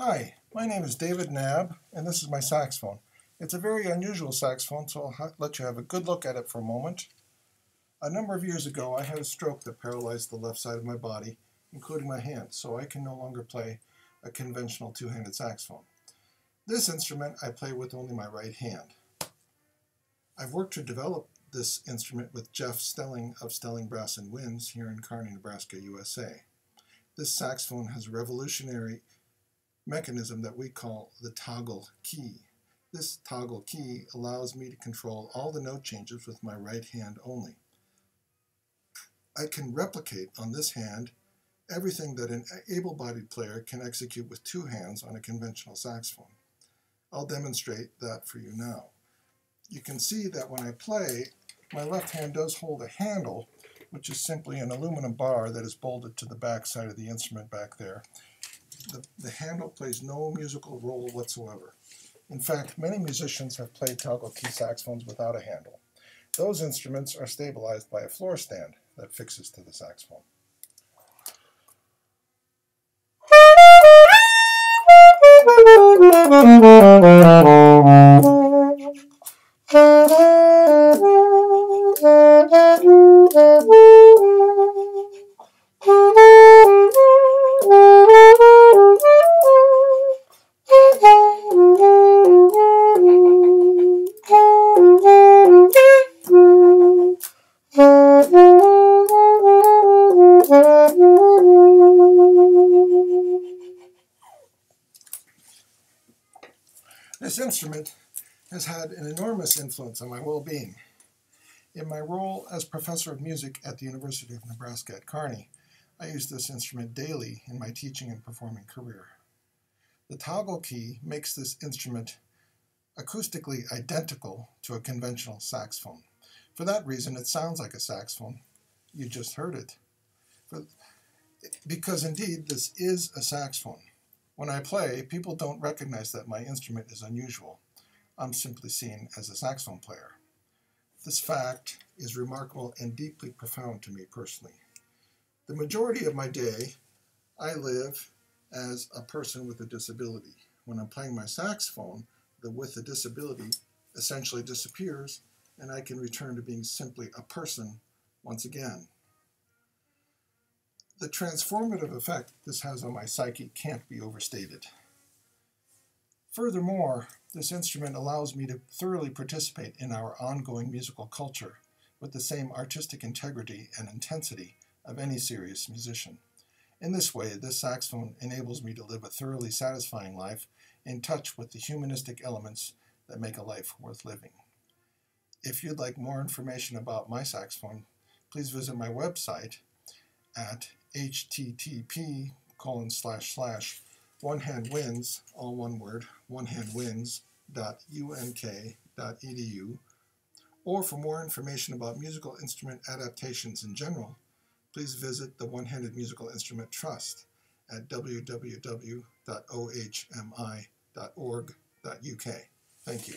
Hi, my name is David Nabb, and this is my saxophone. It's a very unusual saxophone, so I'll let you have a good look at it for a moment. A number of years ago, I had a stroke that paralyzed the left side of my body, including my hands, so I can no longer play a conventional two-handed saxophone. This instrument I play with only my right hand. I've worked to develop this instrument with Jeff Stelling of Stelling Brass and Winds here in Kearney, Nebraska, USA. This saxophone has revolutionary mechanism that we call the toggle key. This toggle key allows me to control all the note changes with my right hand only. I can replicate on this hand everything that an able-bodied player can execute with two hands on a conventional saxophone. I'll demonstrate that for you now. You can see that when I play, my left hand does hold a handle, which is simply an aluminum bar that is bolted to the back side of the instrument back there. The, handle plays no musical role whatsoever. In fact, many musicians have played toggle key saxophones without a handle. Those instruments are stabilized by a floor stand that fixes to the saxophone. This instrument has had an enormous influence on my well-being. In my role as professor of music at the University of Nebraska at Kearney, I use this instrument daily in my teaching and performing career. The toggle key makes this instrument acoustically identical to a conventional saxophone. For that reason, it sounds like a saxophone. You just heard it. For, because indeed, this is a saxophone. When I play, people don't recognize that my instrument is unusual. I'm simply seen as a saxophone player. This fact is remarkable and deeply profound to me personally. The majority of my day, I live as a person with a disability. When I'm playing my saxophone, the with a disability essentially disappears and I can return to being simply a person once again. The transformative effect this has on my psyche can't be overstated. Furthermore, this instrument allows me to thoroughly participate in our ongoing musical culture with the same artistic integrity and intensity of any serious musician. In this way, this saxophone enables me to live a thoroughly satisfying life in touch with the humanistic elements that make a life worth living. If you'd like more information about my saxophone, please visit my website at http colon slash slash one hand winds all one word one hand winds dot unk dot edu or for more information about musical instrument adaptations in general please visit the one-handed musical instrument trust at www.ohmi.org.uk thank you